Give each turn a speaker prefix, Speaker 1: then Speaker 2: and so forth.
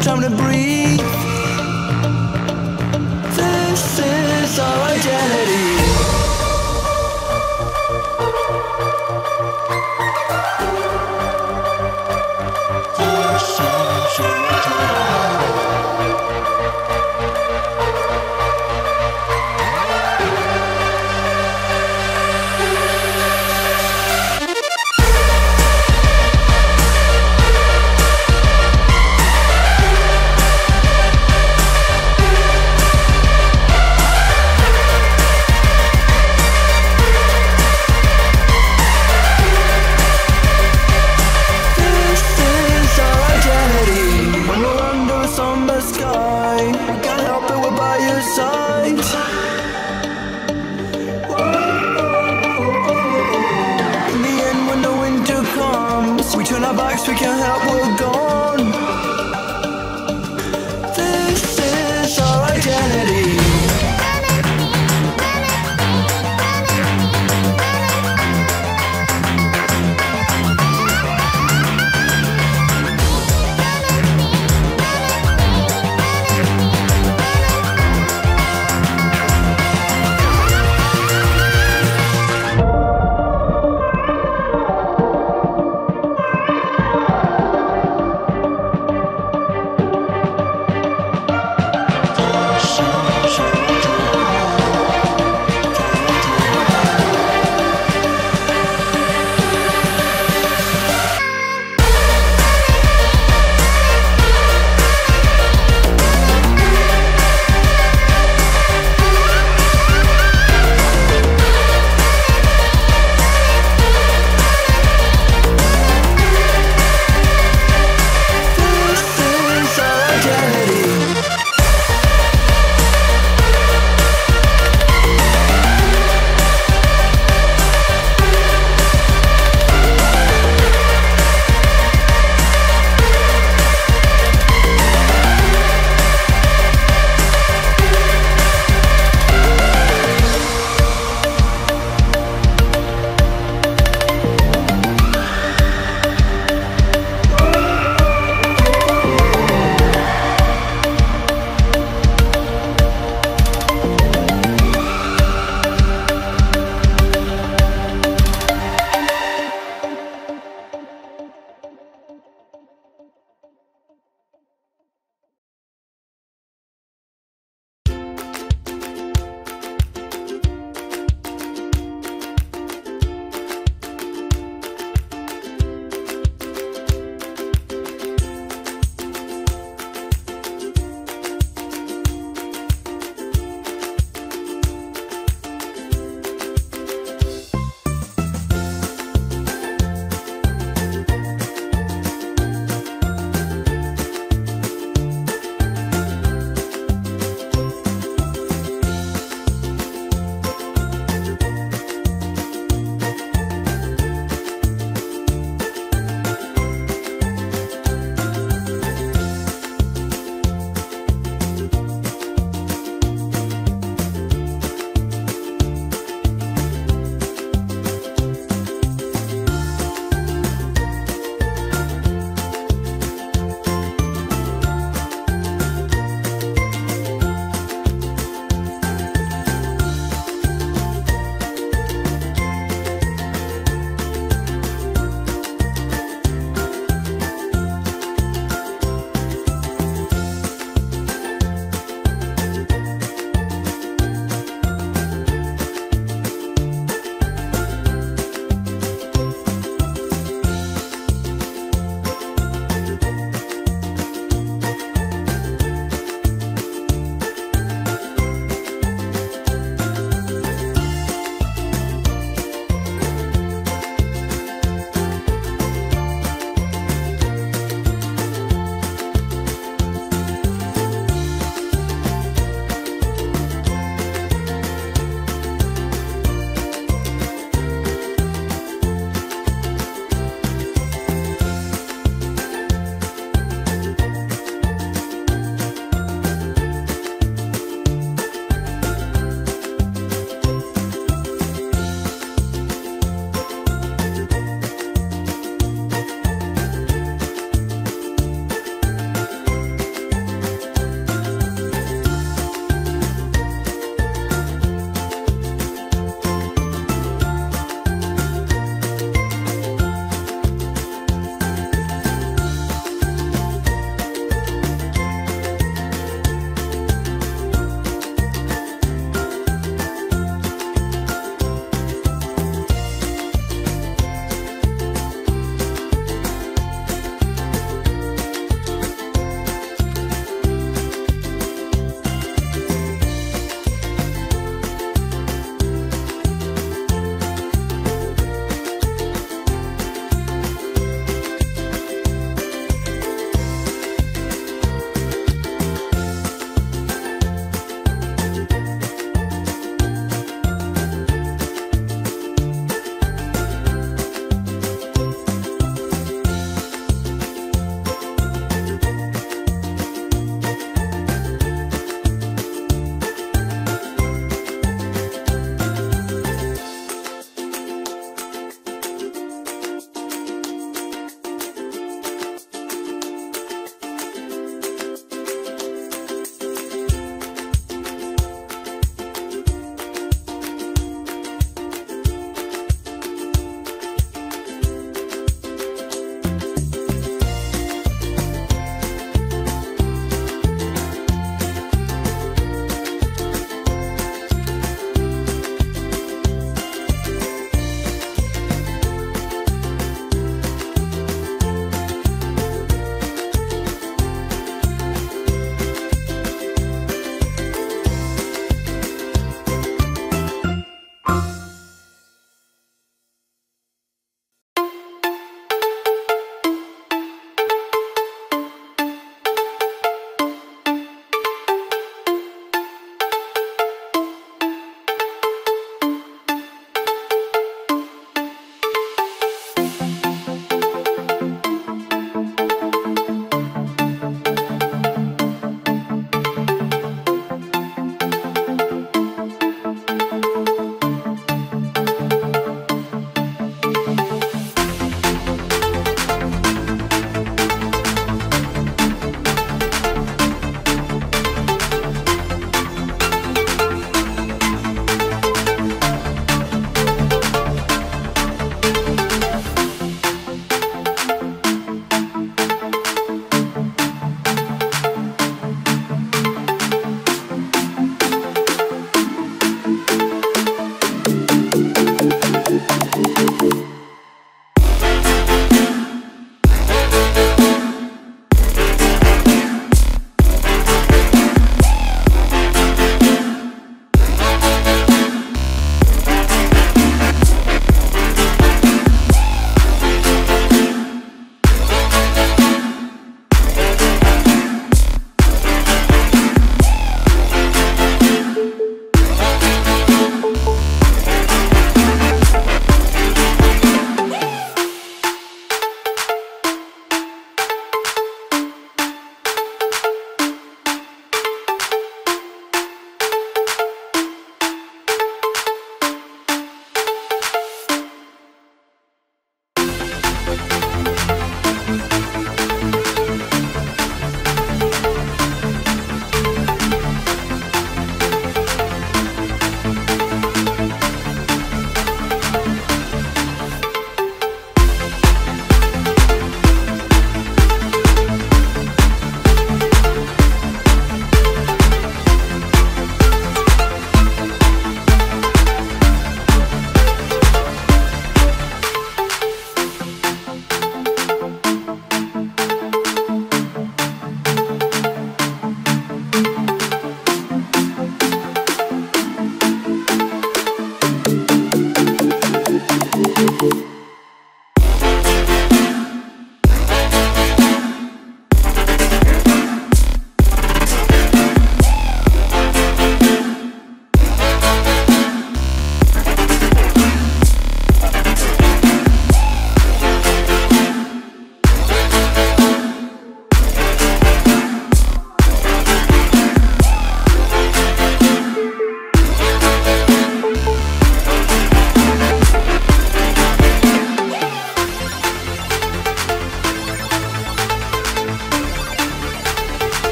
Speaker 1: trying to breathe.